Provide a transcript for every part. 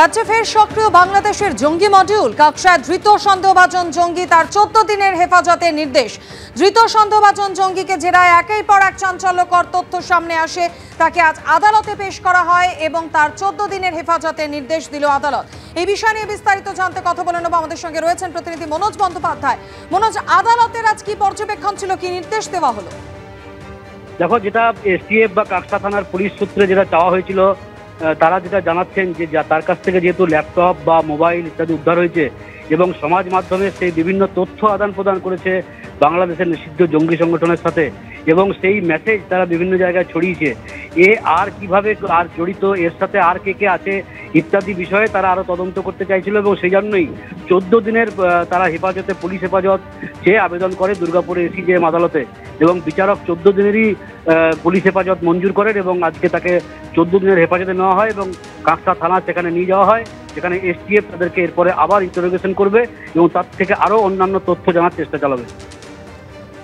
রাজ্যে ফের সক্রিয় বাংলাদেশের জঙ্গি মডিউল। কাকসায় ধৃত সন্দেহভাজন জঙ্গি তার চোদ্দ দিনের হেফাজতে নির্দেশ। ধৃত সন্দেহভাজন জঙ্গিকে জেরায় একের পর এক চাঞ্চল্যকর তথ্য সামনে আসে। তাকে আজ আদালতে পেশ করা হয় এবং তার চোদ্দ দিনের হেফাজতে নির্দেশ দিল আদালত। এই বিষয় নিয়ে বিস্তারিত জানতে কথা বলে নেব। আমাদের সঙ্গে রয়েছেন প্রতিনিধি মনোজ বন্দ্যোপাধ্যায়। মনোজ, আদালতের আজ কি পর্যবেক্ষণ ছিল? কি নির্দেশ দেওয়া হলো? দেখো, যেটা এসটিএফ বা কাকসা থানার পুলিশ সূত্রে যেটা চাওয়া হয়েছিল তারা যেটা জানাচ্ছেন যে তার কাছ থেকে যেহেতু ল্যাপটপ বা মোবাইল ইত্যাদি উদ্ধার হয়েছে এবং সমাজ মাধ্যমে সেই বিভিন্ন তথ্য আদান প্রদান করেছে বাংলাদেশের নিষিদ্ধ জঙ্গি সংগঠনের সাথে এবং সেই মেসেজ তারা বিভিন্ন জায়গায় ছড়িয়েছে। এ আর কীভাবে আর জড়িত, এর সাথে আর কে কে আছে ইত্যাদি বিষয়ে তারা আরও তদন্ত করতে চাইছিল এবং সেই জন্যই চোদ্দ দিনের তারা হেফাজতে পুলিশ হেফাজত চেয়ে আবেদন করে দুর্গাপুরে এসিজেএম আদালতে। এবং বিচারক চোদ্দ দিনেরই পুলিশ হেফাজত মঞ্জুর করেন এবং আজকে তাকে চোদ্দ দিনের হেফাজতে নেওয়া হয় এবং কাকসা থানা সেখানে নিয়ে যাওয়া হয়। সেখানে এসটিএফ তাদেরকে এরপরে আবার ইন্টারোগেশন করবে এবং তার থেকে আরও অন্যান্য তথ্য জানার চেষ্টা চালাবে।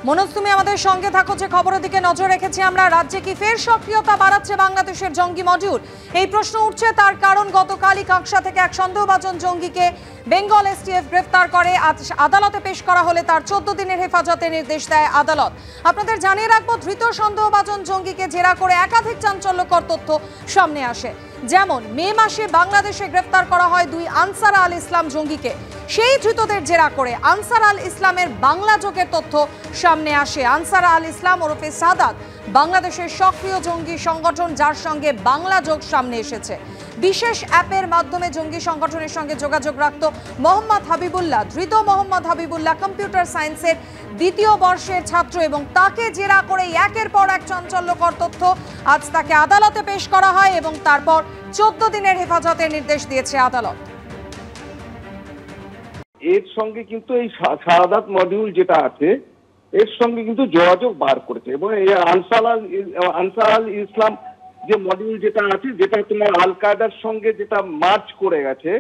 মনোজ, তুমি আমাদের সঙ্গে থাকো যে খবরের দিকে নজর রেখেছি আমরা। রাজ্যে কি ফের সক্রিয়তা বাড়াচ্ছে বাংলাদেশের জঙ্গি মডিউল এই প্রশ্ন উঠছে, তার কারণ গতকালই কাকসা থেকে এক সন্দেহভাজন জঙ্গিকে বেঙ্গল এসটিএফ গ্রেফতার করে, আজ আদালতে পেশ করা হলে তার চোদ্দ দিনের হেফাজতে নির্দেশ দেয় আদালত। আপনাদের জানিয়ে রাখব, ধৃত সন্দেহভাজন জঙ্গিকে জেরা করে একাধিক চাঞ্চল্যকর তথ্য সামনে আসে। যেমন, মে মাসে বাংলাদেশে গ্রেফতার করা হয় দুই আনসার আল ইসলাম জঙ্গিকে। সেই ধৃতদের জেরা করে আনসার আল ইসলামের বাংলা যোগের তথ্য সামনে আসে। আনসার আল ইসলাম ওরফে সাদাত বাংলাদেশের সক্রিয় জঙ্গি সংগঠন যার সঙ্গে বাংলা যোগ সামনে এসেছে। বিশেষ অ্যাপের মাধ্যমে জঙ্গি সংগঠনের সঙ্গে যোগাযোগ রাখত মোহাম্মদ হাবিবুল্লাহ, ধৃত মোহাম্মদ হাবিবুল্লাহ, কম্পিউটার সায়েন্সের দ্বিতীয় বর্ষের ছাত্র এবং তাকে জেরা করে একের পর এক চাঞ্চল্যকর তথ্য আজ তাকে আদালতে পেশ করা হয় এবং তারপর চোদ্দ দিনের হেফাজতের নির্দেশ দিয়েছে আদালত। এর সঙ্গে কিন্তু এই সারাদাত মডিউল যেটা আছে এর সঙ্গে কিন্তু যোগাযোগ বার করেছে এবং এই আনসার আনসার আল ইসলাম যে মডিউল যেটা আছে, যেটা তোমার আল কায়দার সঙ্গে যেটা মার্চ করে গেছে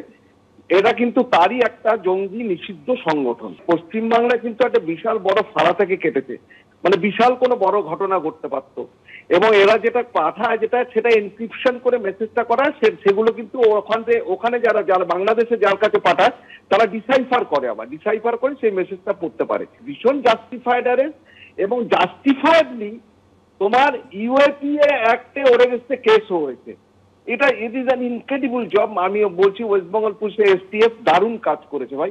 এটা কিন্তু তারই একটা জঙ্গি নিষিদ্ধ সংগঠন। পশ্চিমবাংলায় কিন্তু একটা বিশাল বড় ফাড়া থেকে কেটেছে। মানে বিশাল কোনো বড় ঘটনা ঘটতে পারত। এবং এরা যেটা পাঠায় যেটা, সেটা এনক্রিপশন করে মেসেজটা করায়, সে- সেগুলো কিন্তু ওখান থেকে ওখানে যারা যারা বাংলাদেশে যার কাছে পাঠায়, তারা ডিসাইফার করে আবার। ডিসাইফার করে সেই মেসেজটা পড়তে পারে। ভীষণ জাস্টিফাইড এবং জাস্টিফাইডলি তোমার ইউএপিএ অ্যাক্টে ওর এগেস্টে কেস হয়েছে। এটা it is an incredible job আমিও বলছি ওয়েস্ট বেঙ্গল পুলিশে এসটিএফ দারুণ কাজ করেছে ভাই।